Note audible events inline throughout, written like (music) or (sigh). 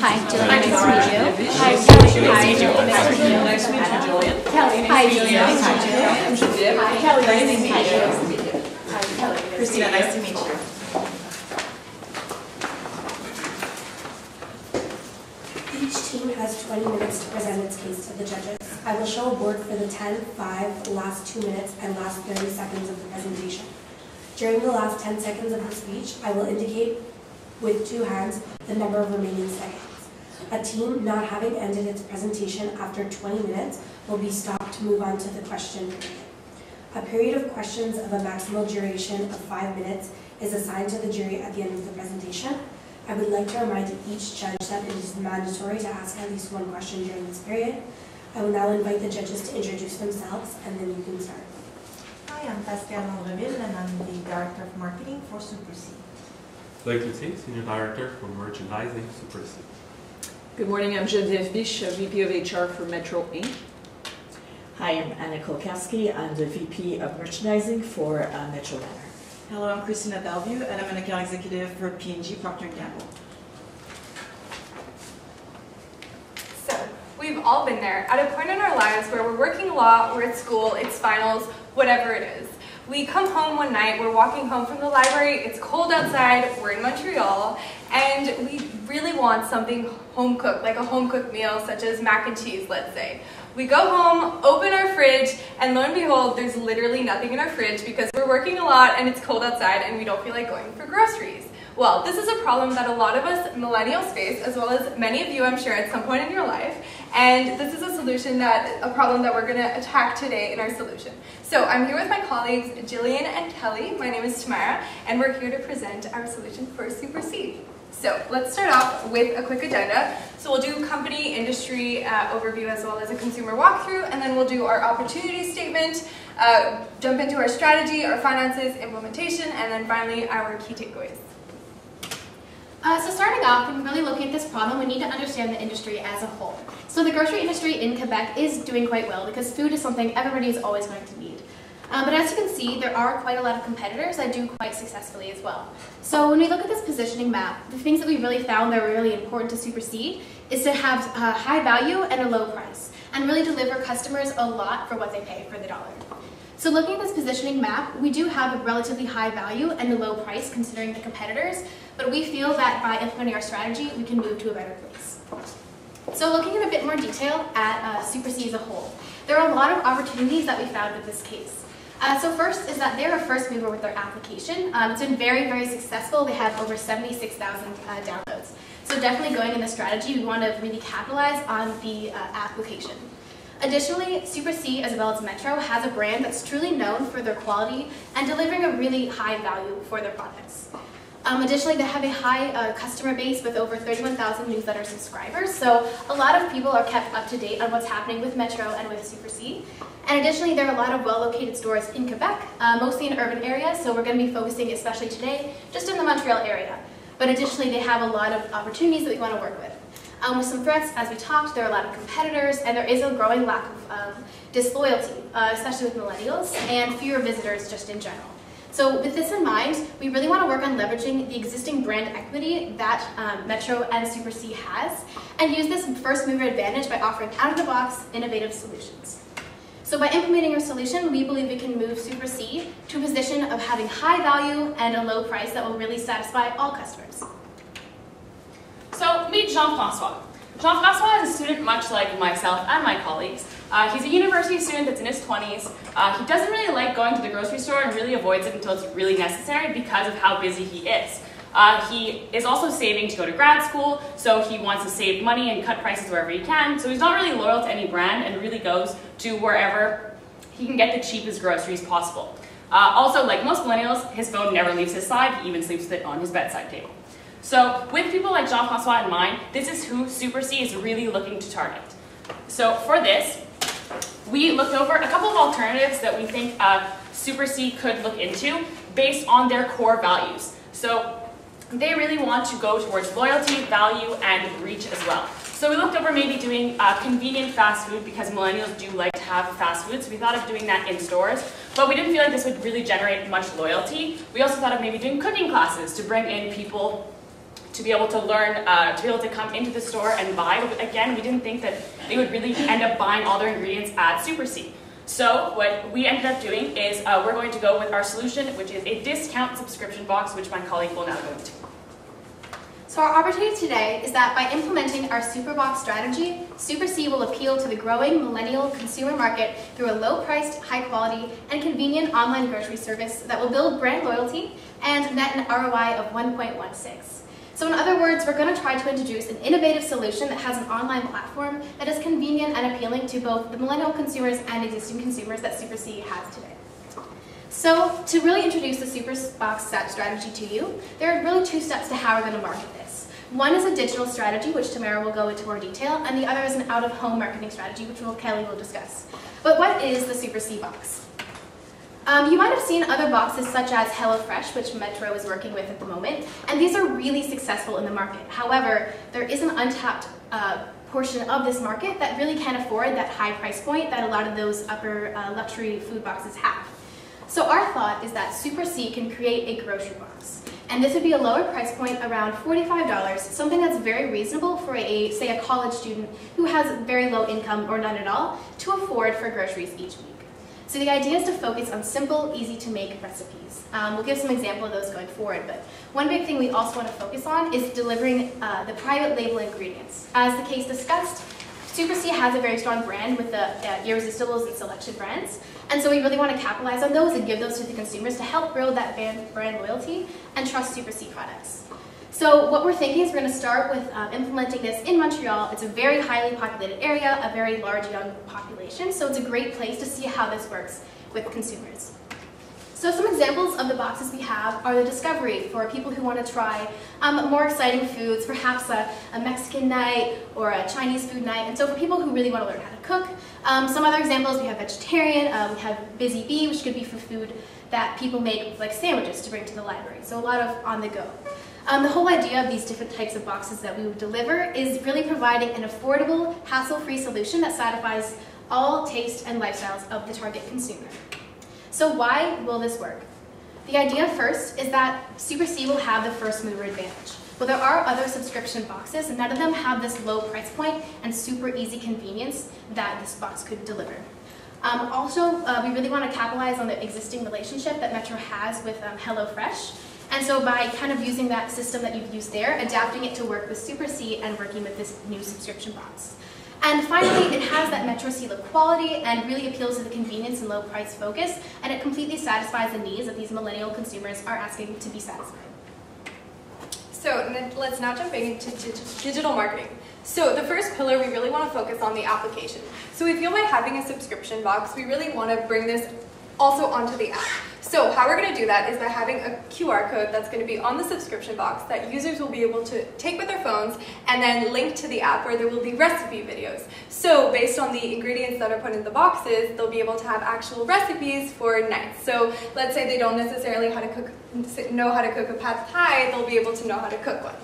Hi, Jillian. Nice to meet you. Hi, Jillian. Hi, Jillian. Nice to meet you, Jillian. Kelly. Hi, Jillian. Hi, Jillian. I'm Hi, Kelly. Nice to meet Hi, you. Nice to meet you. Hi, Kelly. Christina, nice to meet you. Each team has 20 minutes to present its case to the judges. I will show a board for the 10, 5, last 2 minutes, and last 30 seconds of the presentation. During the last 10 seconds of the speech, I will indicate with two hands the number of remaining seconds. A team not having ended its presentation after 20 minutes will be stopped to move on to the question period. A period of questions of a maximal duration of 5 minutes is assigned to the jury at the end of the presentation. I would like to remind each judge that it is mandatory to ask at least one question during this period. I will now invite the judges to introduce themselves and then you can start. Hi, I'm Pascal Landreville and I'm the Director of Marketing for Super C. Blake Lutti, Senior Director for Merchandising, Super C. Good morning, I'm Geneviève Biche, VP of HR for Metro Inc. Hi, I'm Anna Kolkowski. I'm the VP of Merchandising for uh, Metro Banner. Hello, I'm Christina Bellevue, and I'm an account executive for P&G Procter & Gamble. So, we've all been there at a point in our lives where we're working a lot, we're at school, it's finals, whatever it is. We come home one night, we're walking home from the library, it's cold outside, we're in Montreal, and we really want something home cooked, like a home cooked meal such as mac and cheese, let's say. We go home, open our fridge, and lo and behold, there's literally nothing in our fridge because we're working a lot and it's cold outside and we don't feel like going for groceries. Well, this is a problem that a lot of us millennials face, as well as many of you, I'm sure, at some point in your life. And this is a solution that, a problem that we're gonna attack today in our solution. So I'm here with my colleagues, Jillian and Kelly. My name is Tamara, and we're here to present our solution for Super C. So let's start off with a quick agenda. So we'll do company, industry uh, overview as well as a consumer walkthrough, and then we'll do our opportunity statement, uh, jump into our strategy, our finances, implementation, and then finally our key takeaways. Uh, so starting off, when really looking at this problem, we need to understand the industry as a whole. So the grocery industry in Quebec is doing quite well because food is something everybody is always going to need. Um, but as you can see, there are quite a lot of competitors that do quite successfully as well. So when we look at this positioning map, the things that we really found that are really important to Super C is to have a high value and a low price, and really deliver customers a lot for what they pay for the dollar. So looking at this positioning map, we do have a relatively high value and a low price considering the competitors, but we feel that by implementing our strategy, we can move to a better place. So looking in a bit more detail at uh, Super C as a whole, there are a lot of opportunities that we found with this case. Uh, so first is that they're a first mover with their application. Um, it's been very, very successful. They have over 76,000 uh, downloads. So definitely going in the strategy, we want to really capitalize on the uh, application. Additionally, Super C, as well as Metro, has a brand that's truly known for their quality and delivering a really high value for their products. Um, additionally, they have a high uh, customer base with over 31,000 newsletter subscribers, so a lot of people are kept up to date on what's happening with Metro and with Super C. And additionally, there are a lot of well-located stores in Quebec, uh, mostly in urban areas, so we're going to be focusing, especially today, just in the Montreal area. But additionally, they have a lot of opportunities that we want to work with. Um, with some threats, as we talked, there are a lot of competitors, and there is a growing lack of um, disloyalty, uh, especially with millennials, and fewer visitors just in general. So with this in mind, we really want to work on leveraging the existing brand equity that um, Metro and Super C has, and use this first mover advantage by offering out-of-the-box, innovative solutions. So by implementing our solution, we believe we can move Super C to a position of having high value and a low price that will really satisfy all customers. So meet Jean-Francois. Jean-Francois is a student much like myself and my colleagues. Uh, he's a university student that's in his 20s. Uh, he doesn't really like going to the grocery store and really avoids it until it's really necessary because of how busy he is. Uh, he is also saving to go to grad school, so he wants to save money and cut prices wherever he can. So he's not really loyal to any brand and really goes to wherever he can get the cheapest groceries possible. Uh, also, like most millennials, his phone never leaves his side. He even sleeps with it on his bedside table. So with people like Jean-Francois in mind, this is who Super C is really looking to target. So for this, we looked over a couple of alternatives that we think uh, Super C could look into based on their core values. So they really want to go towards loyalty, value, and reach as well. So we looked over maybe doing uh, convenient fast food because millennials do like to have fast food, so we thought of doing that in stores, but we didn't feel like this would really generate much loyalty. We also thought of maybe doing cooking classes to bring in people to be able to learn, uh, to be able to come into the store and buy. Again, we didn't think that they would really end up buying all their ingredients at Super C. So what we ended up doing is uh, we're going to go with our solution, which is a discount subscription box, which my colleague will now go into. So our opportunity today is that by implementing our Superbox strategy, Super C will appeal to the growing millennial consumer market through a low-priced, high-quality, and convenient online grocery service that will build brand loyalty and net an ROI of 1.16. So in other words, we're going to try to introduce an innovative solution that has an online platform that is convenient and appealing to both the millennial consumers and existing consumers that Super C has today. So to really introduce the Superbox set strategy to you, there are really two steps to how we're going to market this. One is a digital strategy, which Tamara will go into more detail, and the other is an out-of-home marketing strategy, which Kelly will discuss. But what is the Super C box? Um, you might have seen other boxes such as HelloFresh, which Metro is working with at the moment, and these are really successful in the market. However, there is an untapped uh, portion of this market that really can't afford that high price point that a lot of those upper uh, luxury food boxes have. So our thought is that Super C can create a grocery box. And this would be a lower price point, around $45, something that's very reasonable for a, say, a college student who has very low income or none at all to afford for groceries each week. So the idea is to focus on simple, easy to make recipes. Um, we'll give some example of those going forward, but one big thing we also want to focus on is delivering uh, the private label ingredients. As the case discussed, Super C has a very strong brand with the uh, Irresistibles and Selection brands, and so we really want to capitalize on those and give those to the consumers to help grow that brand loyalty and trust Super C products. So what we're thinking is we're going to start with uh, implementing this in Montreal. It's a very highly populated area, a very large young population, so it's a great place to see how this works with consumers. So some examples of the boxes we have are the Discovery for people who want to try um, more exciting foods, perhaps a, a, Mexican night or a Chinese food night. And so for people who really want to learn how to cook, um, some other examples, we have vegetarian, uh, we have Busy Bee, which could be for food that people make like sandwiches to bring to the library. So a lot of on the go. Um, the whole idea of these different types of boxes that we would deliver is really providing an affordable, hassle-free solution that satisfies all taste and lifestyles of the target consumer. So why will this work? The idea first is that Super C will have the first mover advantage. Well, there are other subscription boxes, and none of them have this low price point and super easy convenience that this box could deliver. Um, also, uh, we really want to capitalize on the existing relationship that Metro has with um, HelloFresh. And so by kind of using that system that you've used there, adapting it to work with Super C and working with this new subscription box. And finally, it has that Metro seal of quality and really appeals to the convenience and low price focus, and it completely satisfies the needs that these millennial consumers are asking to be satisfied. So let's now jump into digital marketing. So the first pillar, we really want to focus on the application. So we feel by having a subscription box, we really want to bring this also onto the app. So how we're going to do that is by having a QR code that's going to be on the subscription box that users will be able to take with their phones and then link to the app where there will be recipe videos. So based on the ingredients that are put in the boxes, they'll be able to have actual recipes for nights. So let's say they don't necessarily how to cook, know how to cook a pad thai, they'll be able to know how to cook one.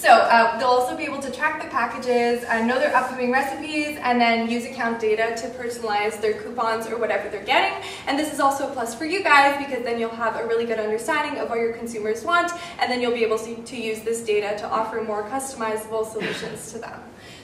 So uh, they'll also be able to track the packages, uh, know their upcoming recipes, and then use account data to personalize their coupons or whatever they're getting. And this is also a plus for you guys because then you'll have a really good understanding of what your consumers want, and then you'll be able to, to use this data to offer more customizable solutions to them.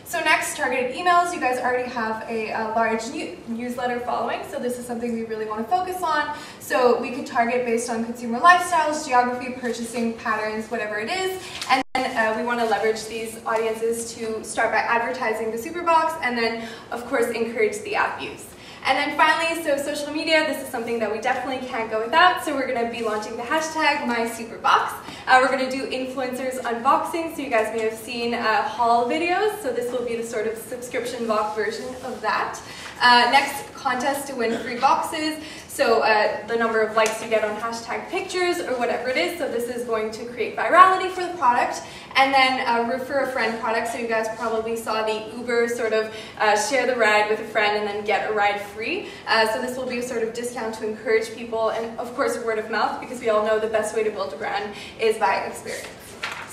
So next, targeted emails. You guys already have a, a large new newsletter following, so this is something we really want to focus on. So we could target based on consumer lifestyles, geography, purchasing patterns, whatever it is. And then uh, we want to leverage these audiences to start by advertising the Superbox and then, of course, encourage the app use. And then finally, so social media, this is something that we definitely can't go without. So we're gonna be launching the hashtag MySuperbox. Uh, we're gonna do influencers unboxing. So you guys may have seen uh, haul videos. So this will be the sort of subscription box version of that. Uh, next, contest to win free boxes. So uh, the number of likes you get on hashtag pictures or whatever it is. So this is going to create virality for the product. And then uh, refer a friend product. So you guys probably saw the Uber sort of uh, share the ride with a friend and then get a ride free. Uh, so this will be a sort of discount to encourage people and of course word of mouth because we all know the best way to build a brand is by experience.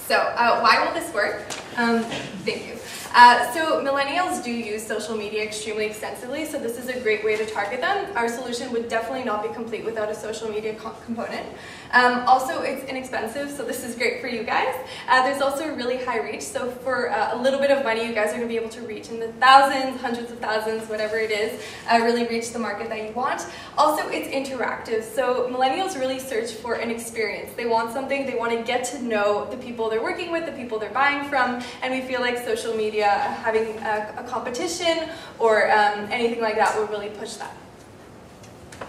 So uh, why will this work? Um, thank you. Uh, so millennials do use social media extremely extensively, so this is a great way to target them. Our solution would definitely not be complete without a social media co component. Um, also, it's inexpensive, so this is great for you guys. Uh, there's also a really high reach, so for uh, a little bit of money, you guys are going to be able to reach in the thousands, hundreds of thousands, whatever it is, uh, really reach the market that you want. Also, it's interactive, so millennials really search for an experience. They want something, they want to get to know the people they're working with, the people they're buying from, and we feel like social media, having a, a competition or um, anything like that will really push that.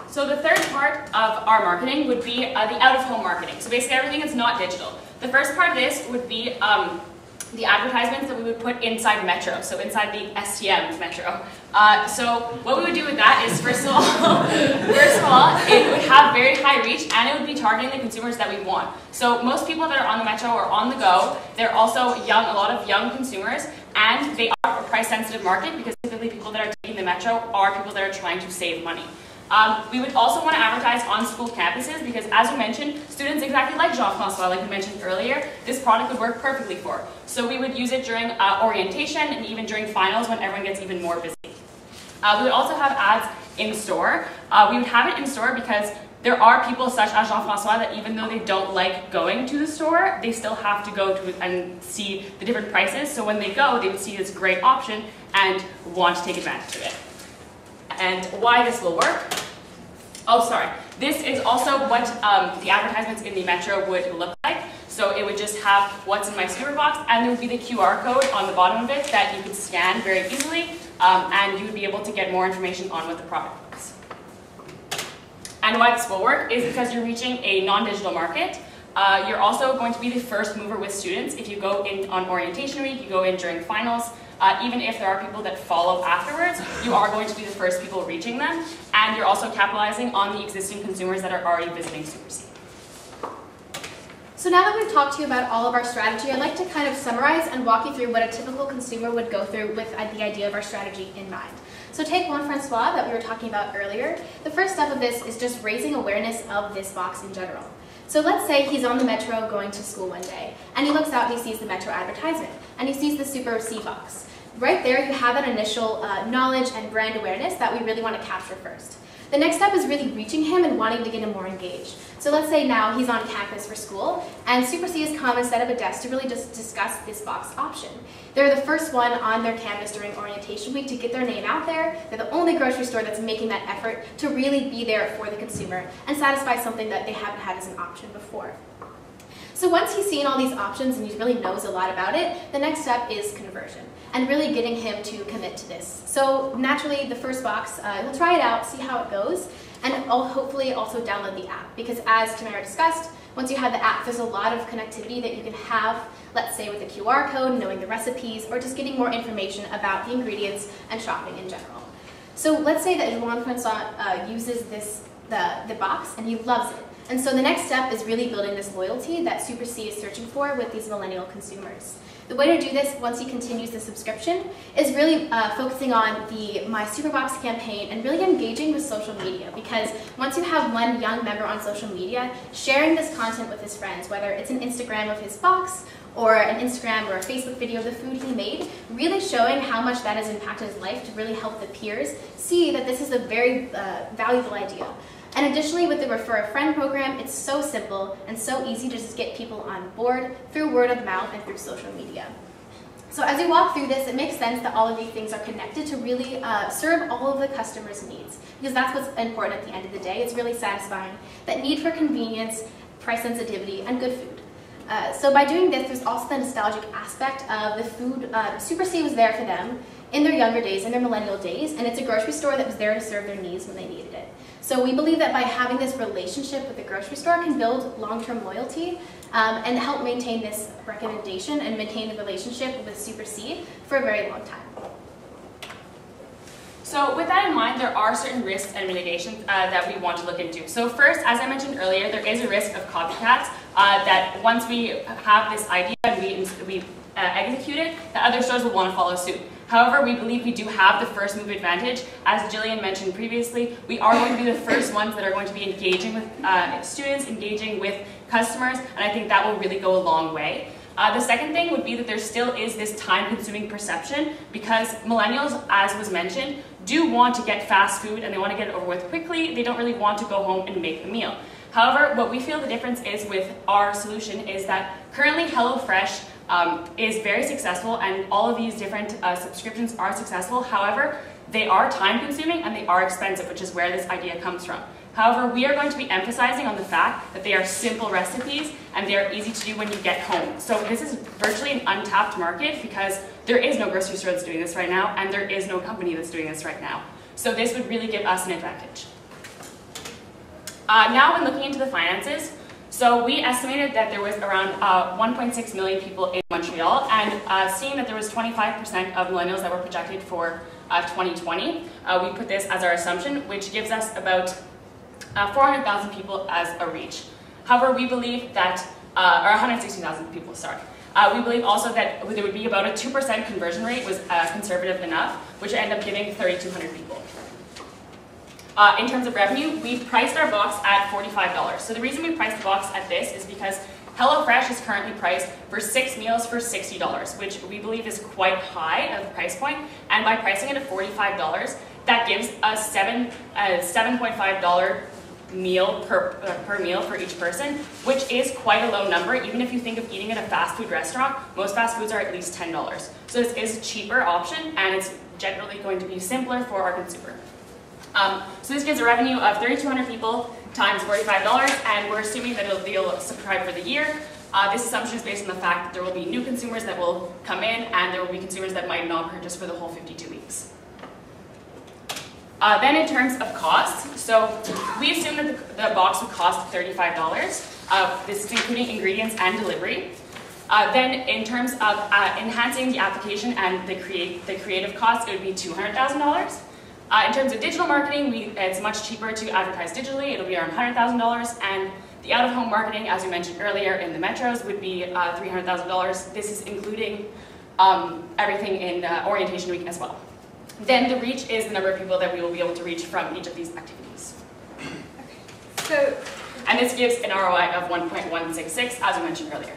So the third part of our marketing would be uh, the out-of-home marketing. So basically everything is not digital. The first part of this would be um, the advertisements that we would put inside Metro, so inside the STM Metro. Uh, so what we would do with that is, first of all, (laughs) first of all, it would have very high reach and it would be targeting the consumers that we want. So most people that are on the Metro are on the go. They're also young, a lot of young consumers, and they are a price-sensitive market because typically people that are taking the Metro are people that are trying to save money. Um, we would also want to advertise on school campuses because, as you mentioned, students exactly like Jean-Francois, like we mentioned earlier, this product would work perfectly for. So we would use it during uh, orientation and even during finals when everyone gets even more busy. Uh, we would also have ads in store. Uh, we would have it in store because there are people such as Jean-Francois that even though they don't like going to the store, they still have to go to and see the different prices. So when they go, they would see this great option and want to take advantage of it and why this will work. Oh, sorry. This is also what um, the advertisements in the Metro would look like. So it would just have what's in my super box, and there would be the QR code on the bottom of it that you could scan very easily, um, and you would be able to get more information on what the product is. And why this will work is because you're reaching a non-digital market. Uh, you're also going to be the first mover with students. If you go in on orientation week, you go in during finals, uh, even if there are people that follow afterwards, you are going to be the first people reaching them, and you're also capitalizing on the existing consumers that are already visiting Super C. So now that we've talked to you about all of our strategy, I'd like to kind of summarize and walk you through what a typical consumer would go through with the idea of our strategy in mind. So take Juan Francois that we were talking about earlier. The first step of this is just raising awareness of this box in general. So let's say he's on the metro going to school one day, and he looks out and he sees the metro advertisement, and he sees the Super C box. Right there, you have that initial uh, knowledge and brand awareness that we really want to capture first. The next step is really reaching him and wanting to get him more engaged. So let's say now he's on campus for school, and Super C has come and set up a desk to really just discuss this box option. They're the first one on their campus during orientation week to get their name out there. They're the only grocery store that's making that effort to really be there for the consumer and satisfy something that they haven't had as an option before. So once he's seen all these options and he really knows a lot about it, the next step is conversion and really getting him to commit to this. So naturally, the first box, uh, he'll try it out, see how it goes, and I'll hopefully also download the app because as Tamara discussed, once you have the app, there's a lot of connectivity that you can have, let's say with a QR code, knowing the recipes, or just getting more information about the ingredients and shopping in general. So let's say that Juan Francois uh, uses this the, the box and he loves it. And so the next step is really building this loyalty that Super C is searching for with these millennial consumers. The way to do this once he continues the subscription is really uh, focusing on the My Superbox campaign and really engaging with social media because once you have one young member on social media, sharing this content with his friends, whether it's an Instagram of his box or an Instagram or a Facebook video of the food he made, really showing how much that has impacted his life to really help the peers see that this is a very uh, valuable idea. And additionally, with the Refer a Friend program, it's so simple and so easy to just get people on board through word of mouth and through social media. So as we walk through this, it makes sense that all of these things are connected to really uh, serve all of the customer's needs, because that's what's important at the end of the day. It's really satisfying that need for convenience, price sensitivity, and good food. Uh, so by doing this, there's also the nostalgic aspect of the food. Uh, Super C was there for them in their younger days, in their millennial days, and it's a grocery store that was there to serve their needs when they needed it. So we believe that by having this relationship with the grocery store can build long-term loyalty um, and help maintain this recommendation and maintain the relationship with Super C for a very long time. So with that in mind, there are certain risks and mitigations uh, that we want to look into. So first, as I mentioned earlier, there is a risk of copycats uh, that once we have this idea and we, we uh, execute it, that other stores will want to follow suit. However, we believe we do have the first move advantage. As Jillian mentioned previously, we are going to be the first ones that are going to be engaging with uh, students, engaging with customers, and I think that will really go a long way. Uh, the second thing would be that there still is this time-consuming perception because millennials, as was mentioned, do want to get fast food and they want to get it over with quickly. They don't really want to go home and make a meal. However, what we feel the difference is with our solution is that currently HelloFresh um, is very successful and all of these different uh, subscriptions are successful. However, they are time consuming and they are expensive, which is where this idea comes from. However, we are going to be emphasizing on the fact that they are simple recipes and they are easy to do when you get home. So this is virtually an untapped market because there is no grocery store that's doing this right now and there is no company that's doing this right now. So this would really give us an advantage. Uh, now when looking into the finances, so we estimated that there was around uh, 1.6 million people in Montreal, and uh, seeing that there was 25% of millennials that were projected for uh, 2020, uh, we put this as our assumption, which gives us about uh, 400,000 people as a reach. However, we believe that, uh, or 160,000 people, sorry. we believe also that there would be about a 2% conversion rate was conservative enough, which would end up giving 3,200 people. Uh, in terms of revenue, we've priced our box at $45. So the reason we priced the box at this is because HelloFresh is currently priced for six meals for $60, which we believe is quite high of a price point. And by pricing it at $45, that gives us seven, uh, $7.5 meal per, uh, per meal for each person, which is quite a low number. Even if you think of eating at a fast food restaurant, most fast foods are at least $10. So this is a cheaper option and it's generally going to be simpler for our consumer. Um, so this gives a revenue of 3,200 people times $45, and we're assuming that it'll, they'll subscribe for the year. Uh, this assumption is based on the fact that there will be new consumers that will come in, and there will be consumers that might not purchase for the whole 52 weeks. Uh, then in terms of cost, so we assume that the, the box would cost $35. Uh, this is including ingredients and delivery. Uh, then in terms of uh, enhancing the application and the, create, the creative cost, it would be $200,000. Uh, in terms of digital marketing, we, it's much cheaper to advertise digitally. It'll be around $100,000. And the out-of-home marketing, as we mentioned earlier, in the metros would be uh, $300,000. This is including um, everything in uh, orientation week as well. Then the reach is the number of people that we will be able to reach from each of these activities. Okay. So, and this gives an ROI of 1.166, as we mentioned earlier.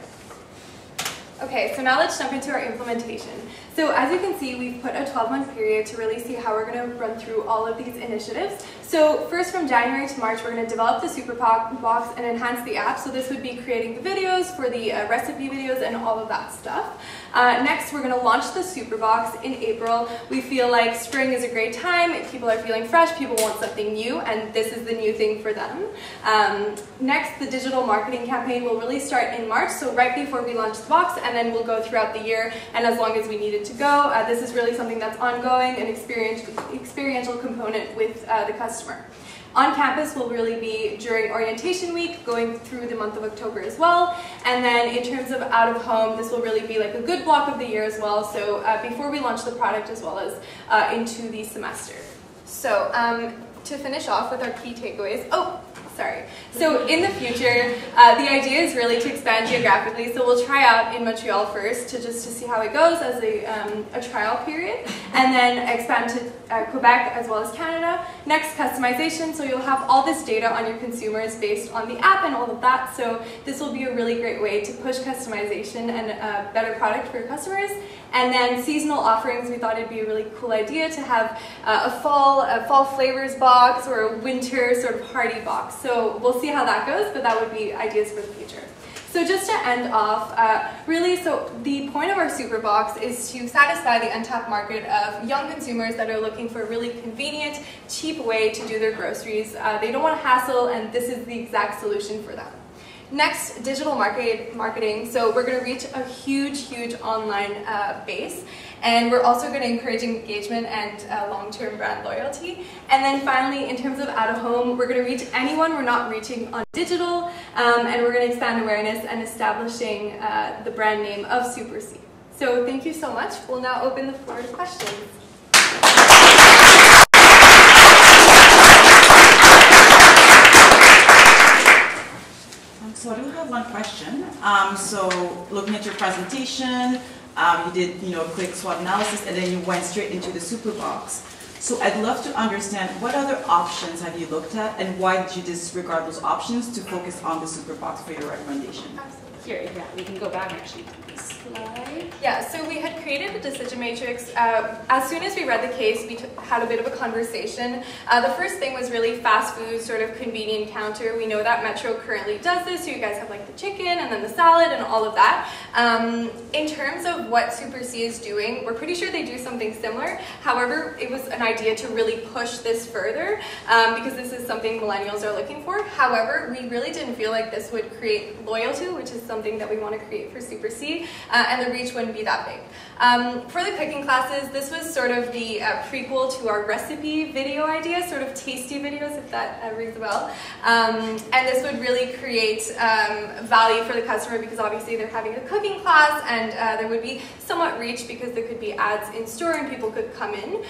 Okay, so now let's jump into our implementation. So as you can see, we've put a 12-month period to really see how we're going to run through all of these initiatives. So first from January to March, we're going to develop the Super Box and enhance the app. So this would be creating the videos for the uh, recipe videos and all of that stuff. Uh, next, we're going to launch the Super Box in April. We feel like spring is a great time. People are feeling fresh, people want something new, and this is the new thing for them. Um, next, the digital marketing campaign will really start in March, so right before we launch the box, and then we'll go throughout the year, and as long as we need it to go. Uh, this is really something that's ongoing, an experiential, experiential component with uh, the customer. On campus will really be during orientation week, going through the month of October as well. And then in terms of out of home, this will really be like a good block of the year as well. So uh, before we launch the product as well as uh, into the semester. So um, to finish off with our key takeaways, oh, sorry. So in the future, uh, the idea is really to expand geographically. So we'll try out in Montreal first to just to see how it goes as a, um, a trial period, and then expand to uh, Quebec as well as Canada. Next, customization. So you'll have all this data on your consumers based on the app and all of that. So this will be a really great way to push customization and a better product for your customers. And then seasonal offerings, we thought it'd be a really cool idea to have uh, a fall a fall flavors box or a winter sort of party box. So we'll see how that goes, but that would be ideas for the future. So just to end off, uh, really, so the point of our super box is to satisfy the untapped market of young consumers that are looking for a really convenient, cheap way to do their groceries. Uh, they don't want to hassle, and this is the exact solution for them. Next, digital market, marketing. So we're going to reach a huge, huge online uh, base. And we're also going to encourage engagement and uh, long-term brand loyalty. And then finally, in terms of out-of-home, we're going to reach anyone we're not reaching on digital. Um, and we're going to expand awareness and establishing uh, the brand name of Super C. So thank you so much. We'll now open the floor to questions. So I do have one question. Um, so looking at your presentation, um, you did you know a quick SWOT analysis, and then you went straight into the super box. So I'd love to understand what other options have you looked at, and why did you disregard those options to focus on the super box for your recommendation? Absolutely. here, yeah, we can go back actually this slide. Yeah, so we had created a decision matrix. Uh, as soon as we read the case, we had a bit of a conversation. Uh, the first thing was really fast food, sort of convenient counter. We know that Metro currently does this, so you guys have like the chicken and then the salad and all of that. Um, in terms of what Super C is doing, we're pretty sure they do something similar. However, it was an idea to really push this further um, because this is something millennials are looking for. However, we really didn't feel like this would create loyalty, which is something that we want to create for Super C, uh, and the reach wouldn't be that big. Um, for the cooking classes, this was sort of the uh, prequel to our recipe video idea, sort of tasty videos, if that uh, rings a bell. Um, and this would really create um, value for the customer because obviously they're having a cooking class and uh, there would be somewhat reach because there could be ads in store and people could come in.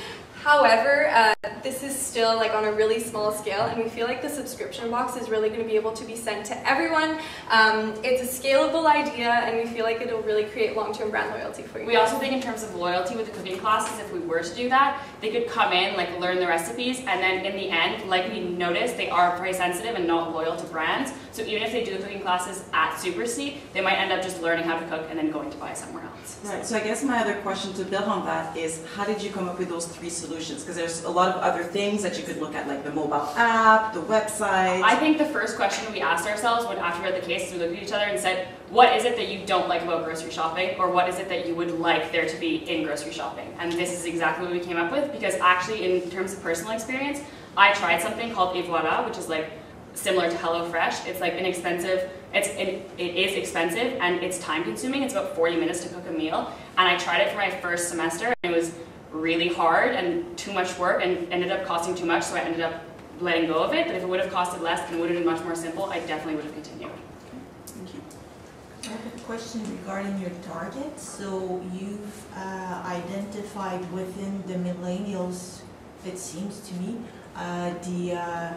However, uh, this is still like on a really small scale, and we feel like the subscription box is really going to be able to be sent to everyone. Um, it's a scalable idea, and we feel like it'll really create long-term brand loyalty for you. We also think in terms of loyalty with the cooking classes, if we were to do that, they could come in, like learn the recipes, and then in the end, like we noticed, they are price sensitive and not loyal to brands. So even if they do the cooking classes at Super C, they might end up just learning how to cook and then going to buy somewhere else. Right, so I guess my other question to build on that is, how did you come up with those three solutions? Because there's a lot of other things that you could look at, like the mobile app, the website. I think the first question we asked ourselves when after we read the case we looked at each other and said, what is it that you don't like about grocery shopping or what is it that you would like there to be in grocery shopping? And this is exactly what we came up with because actually in terms of personal experience, I tried something called Evoila, which is like similar to HelloFresh. It's like inexpensive, it's, it, it is expensive and it's time consuming. It's about 40 minutes to cook a meal. And I tried it for my first semester and it was really hard and too much work and ended up costing too much, so I ended up letting go of it. But if it would have costed less and would have been much more simple, I definitely would have continued. Thank you. I have a question regarding your target. So you've uh, identified within the millennials, it seems to me, uh, the uh,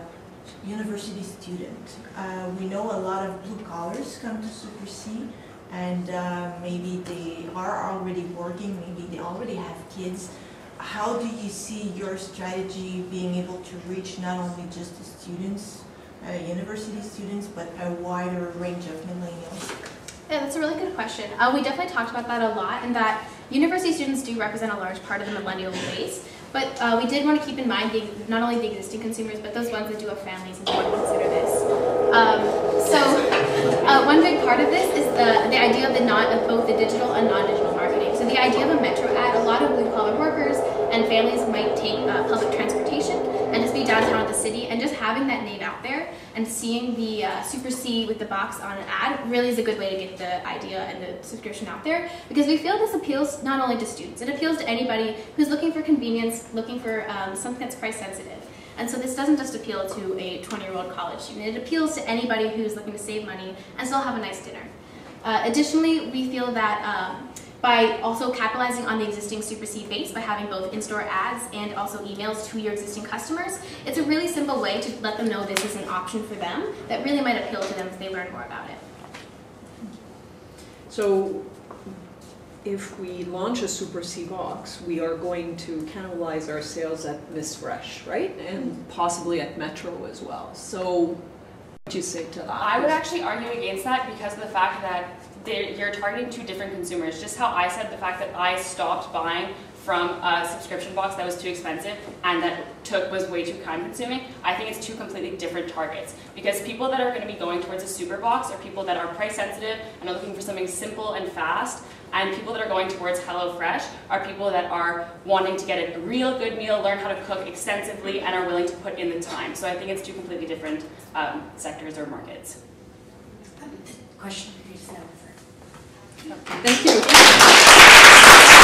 university student. Uh, we know a lot of blue collars come to Super C, and uh, maybe they are already working, maybe they already have kids. How do you see your strategy being able to reach not only just the students, uh, university students, but a wider range of millennials? Yeah, that's a really good question. Uh, we definitely talked about that a lot, and that university students do represent a large part of the millennial base. But uh, we did want to keep in mind the, not only the existing consumers, but those ones that do have families and want to consider this. Um, so uh, one big part of this is the, the idea of the non, of both the digital and non-digital marketing. So the idea of a metro ad, a lot of blue collar workers and families might take uh, public transportation and just be downtown of the city, and just having that name out there and seeing the uh, Super C with the box on an ad really is a good way to get the idea and the subscription out there because we feel this appeals not only to students, it appeals to anybody who's looking for convenience, looking for um, something that's price sensitive. And so this doesn't just appeal to a 20 year old college student, it appeals to anybody who's looking to save money and still have a nice dinner. Uh, additionally, we feel that um, by also capitalizing on the existing Super C base by having both in-store ads and also emails to your existing customers, it's a really simple way to let them know this is an option for them that really might appeal to them if they learn more about it. So if we launch a Super C box, we are going to cannibalize our sales at Miss Fresh, right? And possibly at Metro as well. So what do you say to that? I would actually argue against that because of the fact that they- you're targeting two different consumers. Just how I said the fact that I stopped buying from a subscription box that was too expensive and that took was way too time consuming, I think it's two completely different targets. Because people that are going to be going towards a super box are people that are price sensitive and are looking for something simple and fast. And people that are going towards HelloFresh are people that are wanting to get a real good meal, learn how to cook extensively, and are willing to put in the time. So I think it's two completely different um, sectors or markets. Question for. Thank you.